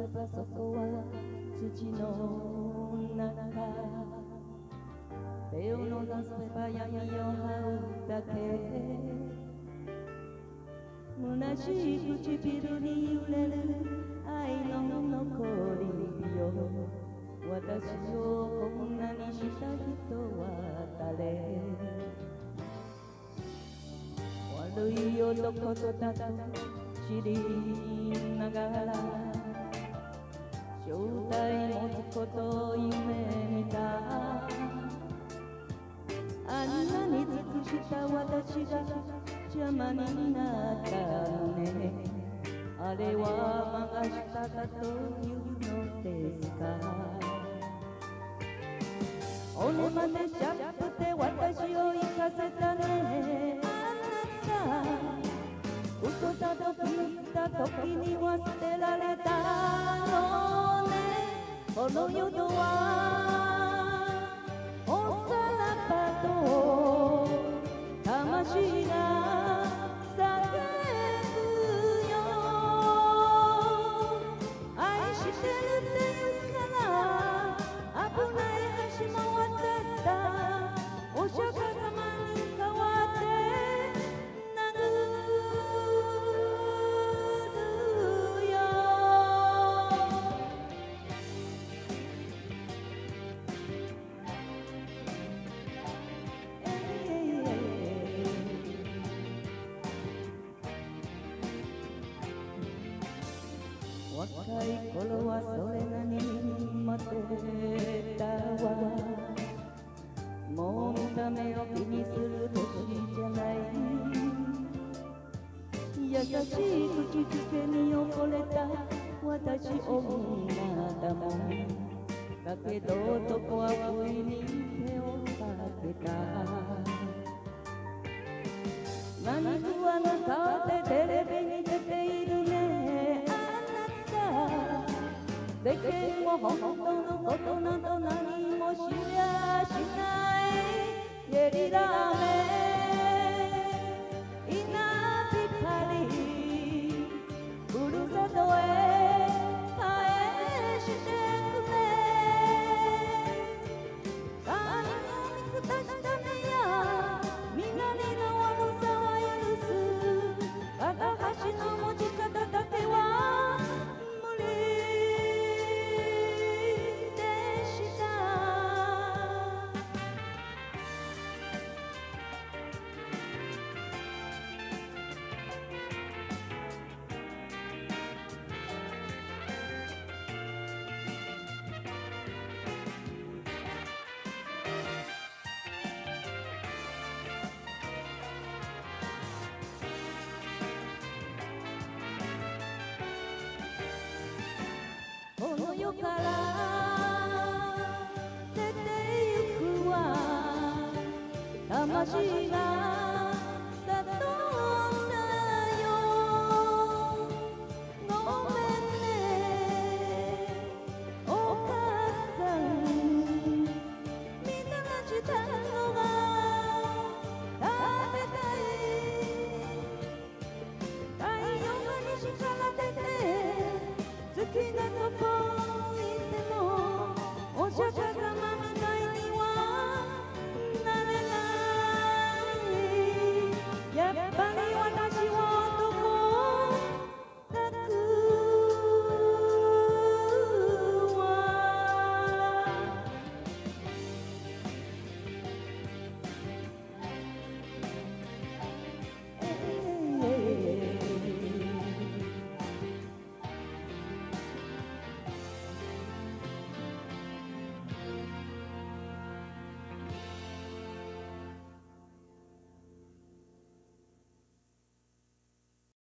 せばそこは土の中手を伸ばせば闇を這うだけ虚しい唇に揺れる愛の残りよ私をこんなにした人は誰悪い男とただ知りながら正体持つことを夢見た。あんなに尽くした私が邪魔になったね。あれは魔がしたかというのですか。俺までしゃくて私を生かせたね。この世と若い頃はそれなりに待ってたわもう見た目を気にする年じゃない優しい口づけに溺れた。私女だもんだけど男は不意に手をかけた。何食わぬ顔でテレビにた世間も本当のことなど何も知りゃしないゲリラ雨我知